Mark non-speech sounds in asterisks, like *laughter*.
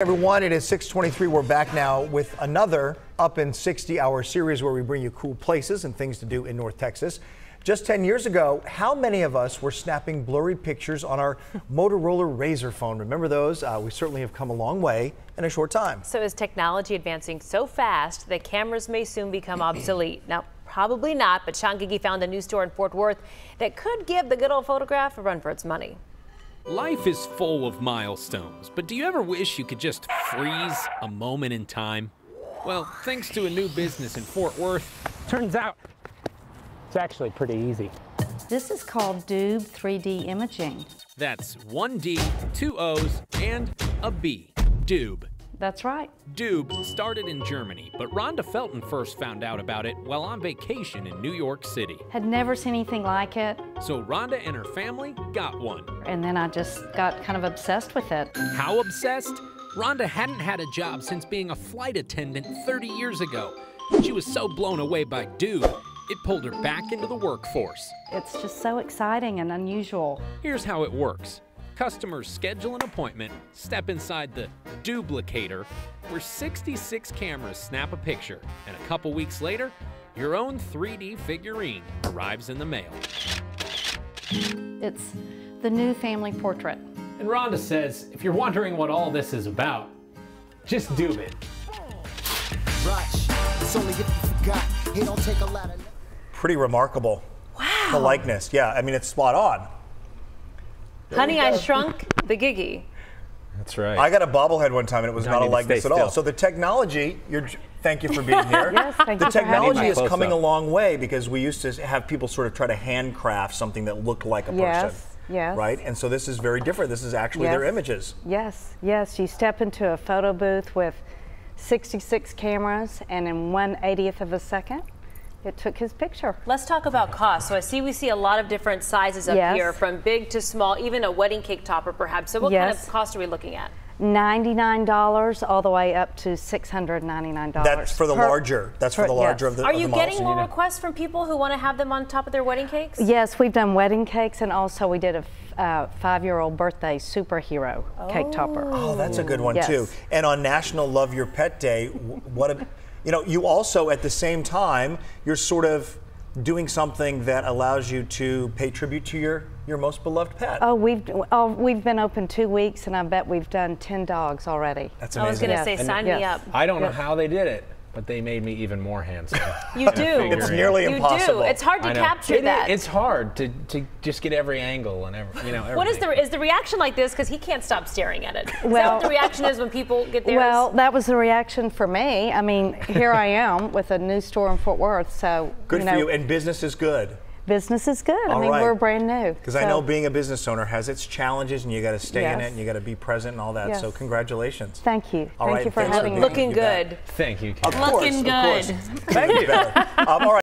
Everyone, it is 623. We're back now with another Up in 60 hour series where we bring you cool places and things to do in North Texas. Just 10 years ago, how many of us were snapping blurry pictures on our *laughs* Motorola Razr phone? Remember those? Uh, we certainly have come a long way in a short time. So is technology advancing so fast that cameras may soon become obsolete? *clears throat* Now, probably not, but Sean Gigi found a new store in Fort Worth that could give the good old photograph a run for its money. Life is full of milestones, but do you ever wish you could just freeze a moment in time? Well, thanks to a new business in Fort Worth, Turns out it's actually pretty easy. This is called Doob 3D imaging. that's one D, two O's, and a B. Doob. That's right. Doob started in Germany, but Rhonda Felton first found out about it while on vacation in New York City. Had never seen anything like it. So Rhonda and her family got one. And then I just got kind of obsessed with it. How obsessed? Rhonda hadn't had a job since being a flight attendant 30 years ago. She was so blown away by Doob, it pulled her back into the workforce. It's just so exciting and unusual. Here's how it works. Customers schedule an appointment, step inside the Dooblicator, where 66 cameras snap a picture, and a couple weeks later, your own 3D figurine arrives in the mail. It's the new family portrait. And Rhonda says, if you're wondering what all this is about, just do it. rush. It's only if you forgot. It don't take a lot of. Pretty remarkable. Wow. The likeness. Yeah, I mean, it's spot on. Honey, I Shrunk the Gigi. That's right. I got a bobblehead one time and it was Now not I a need to likeness at all. So the technology, you're, thank you for being *laughs* here. Yes, thank the you for technology is coming up. a long way because we used to have people sort of try to handcraft something that looked like a person. Yes, yes. Right? And so this is very different. This is actually their images. Yes, yes. You step into a photo booth with 66 cameras, and in 180th of a second, it took his picture. Let's talk about cost. So I see we see a lot of different sizes up Yes. here, from big to small, even a wedding cake topper perhaps. So what kind of cost are we looking at? $99 all the way up to $699. That's for the Per- larger. That's for the larger yes. of the Are you the models. getting more requests from people who want to have them on top of their wedding cakes? Yes, we've done wedding cakes, and also we did a uh, five-year-old birthday superhero cake topper. Oh, that's a good one Yes. too. And on National Love Your Pet Day, what a, you know, you also at the same time, you're sort of doing something that allows you to pay tribute to your your most beloved pet. Oh, we've oh, we've been open two weeks, and I bet we've done ten dogs already. That's amazing. I was going to Yes. say, sign Yes. me up. I don't know how they did it, but they made me even more handsome. You *laughs* do. It's nearly impossible. you impossible. do. It's hard to capture It is- that. It's hard to, to just get every angle and every, you know. Everything. what is the is the reaction like this? Because he can't stop staring at it. Is that Well- what the reaction is when people get theirs? Well, that was the reaction for me. I mean, here I am with a new store in Fort Worth, so Good you for you. And business is good. Business is good. I mean, right. we're brand new. Because I know being a business owner has its challenges, and you got to stay in it, and you got to be present, and all that. So congratulations. Thank you. All Thank right, you for thanks for having being me. looking You bet. good. Thank you. Of course, Looking of course. good. Thank you. Um, all right.